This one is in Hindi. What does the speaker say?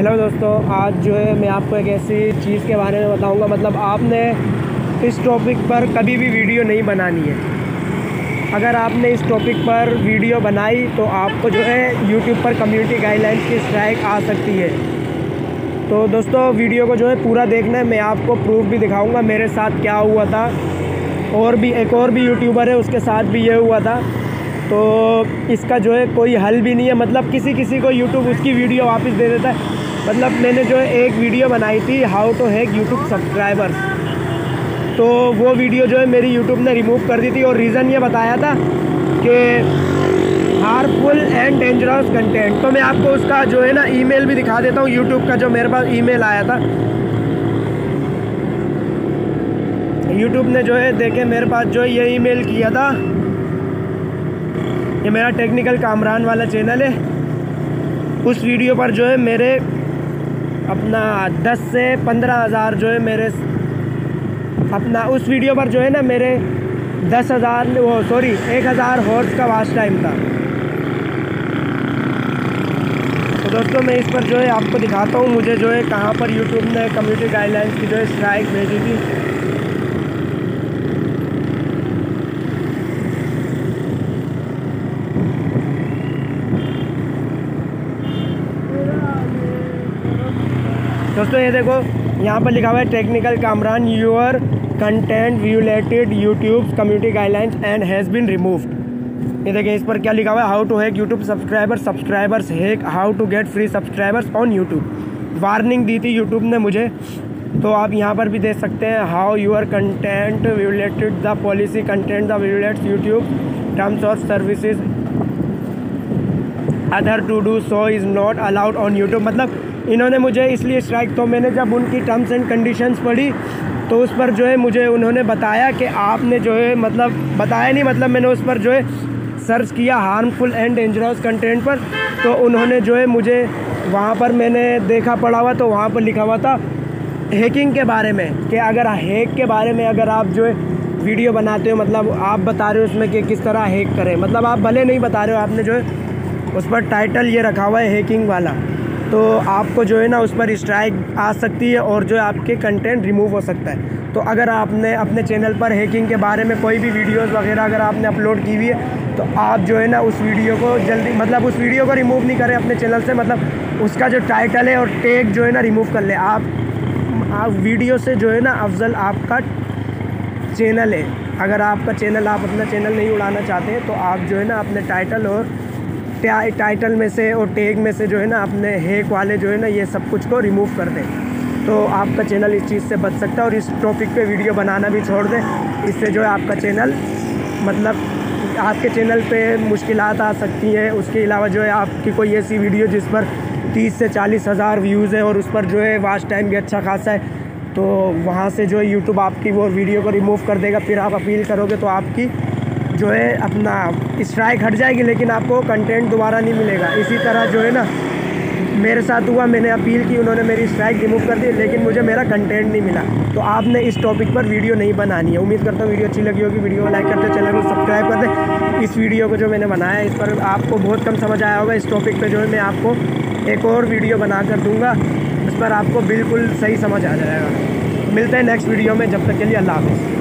हेलो दोस्तों, आज जो है मैं आपको एक ऐसी चीज़ के बारे में बताऊँगा। मतलब आपने इस टॉपिक पर कभी भी वीडियो नहीं बनानी है। अगर आपने इस टॉपिक पर वीडियो बनाई तो आपको जो है यूट्यूब पर कम्युनिटी गाइडलाइंस की स्ट्राइक आ सकती है। तो दोस्तों वीडियो को जो है पूरा देखना है। मैं आपको प्रूफ भी दिखाऊँगा मेरे साथ क्या हुआ था। और भी, एक और भी यूट्यूबर है, उसके साथ भी ये हुआ था। तो इसका जो है कोई हल भी नहीं है। मतलब किसी किसी को यूट्यूब उसकी वीडियो वापस दे देता है। मतलब मैंने जो है एक वीडियो बनाई थी how to hack YouTube subscribers तो वो वीडियो जो है मेरी यूट्यूब ने रिमूव कर दी थी और रीज़न ये बताया था कि हार्मफुल एंड डेंजरस कंटेंट तो मैं आपको उसका जो है ना ईमेल भी दिखा देता हूँ यूट्यूब का जो मेरे पास ईमेल आया था। यूट्यूब ने जो है, देखे, मेरे पास जो है ये ईमेल किया था। ये मेरा टेक्निकल कामरान वाला चैनल है। उस वीडियो पर जो है मेरे अपना दस से पंद्रह हज़ार जो है मेरे अपना उस वीडियो पर जो है ना मेरे दस हज़ार वो सॉरी एक हज़ार हॉर्स का वास्ट टाइम था। तो दोस्तों, मैं इस पर जो है आपको दिखाता हूँ, मुझे जो है कहाँ पर यूट्यूब ने कम्युनिटी गाइडलाइंस की जो है स्ट्राइक भेजी थी। दोस्तों, ये देखो, यहाँ पर लिखा हुआ है technical Kamran your content violated YouTube community guidelines and has been removed ये देखिए, इस पर क्या लिखा हुआ है how to hack YouTube subscriber subscribers hack how to get free subscribers on YouTube warning दी थी यूट्यूब ने मुझे तो आप यहाँ पर भी देख सकते हैं how your content violated the policy content the violates YouTube terms of services other to do so is not allowed on YouTube मतलब इन्होंने मुझे इसलिए स्ट्राइक तो मैंने जब उनकी टर्म्स एंड कंडीशंस पढ़ी तो उस पर जो है मुझे उन्होंने बताया कि आपने जो है मतलब बताया नहीं मतलब मैंने उस पर जो है सर्च किया हार्मफुल एंड डेंजरस कंटेंट पर तो उन्होंने जो है मुझे वहाँ पर मैंने देखा, पढ़ा हुआ तो वहाँ पर लिखा हुआ था हैकिंग के बारे में, कि अगर हैक के बारे में अगर आप जो है वीडियो बनाते हो मतलब आप बता रहे हो उसमें कि किस तरह हैक करें मतलब आप भले नहीं बता रहे हो, आपने जो है उस पर टाइटल ये रखा हुआ है हैकिंग वाला। तो आपको जो है ना उस पर स्ट्राइक आ सकती है और जो है आपके कंटेंट रिमूव हो सकता है। तो अगर आपने अपने चैनल पर हैकिंग के बारे में कोई भी वीडियोस वगैरह अगर आपने अपलोड की हुई है तो आप जो है ना उस वीडियो को जल्दी मतलब उस वीडियो को रिमूव नहीं करें अपने चैनल से मतलब उसका जो टाइटल है और टेग जो है ना रिमूव कर ले। आप, आप वीडियो से जो है ना अफजल आपका चैनल है। अगर आपका चैनल आप अपना चैनल नहीं उड़ाना चाहते तो आप जो है ना अपने टाइटल और टाइटल में से और टैग में से जो है ना अपने हेक वाले जो है ना ये सब कुछ को रिमूव कर दें। तो आपका चैनल इस चीज़ से बच सकता है और इस टॉपिक पे वीडियो बनाना भी छोड़ दें। इससे जो है आपका चैनल मतलब आपके चैनल पे मुश्किल आ सकती हैं। उसके अलावा जो है आपकी कोई ऐसी वीडियो जिस पर तीस से चालीस हज़ार व्यूज़ है और उस पर जो है वाच टाइम भी अच्छा खासा है तो वहाँ से जो है यूट्यूब आपकी वो वीडियो को रिमूव कर देगा। फिर आप अपील करोगे तो आपकी जो है अपना स्ट्राइक हट जाएगी, लेकिन आपको कंटेंट दोबारा नहीं मिलेगा। इसी तरह जो है ना, मेरे साथ हुआ, मैंने अपील की, उन्होंने मेरी स्ट्राइक रिमूव कर दी, लेकिन मुझे मेरा कंटेंट नहीं मिला। तो आपने इस टॉपिक पर वीडियो नहीं बनानी है। उम्मीद करता हूँ वीडियो अच्छी लगी होगी। वीडियो को लाइक करते चैनल को सब्सक्राइब कर दें। इस वीडियो को जो मैंने बनाया इस पर आपको बहुत कम समझ आया होगा। इस टॉपिक पर जो है मैं आपको एक और वीडियो बना कर दूँगा। उस पर आपको बिल्कुल सही समझ आ जाएगा। मिलते हैं नेक्स्ट वीडियो में। जब तक के लिए अल्लाह हाफ़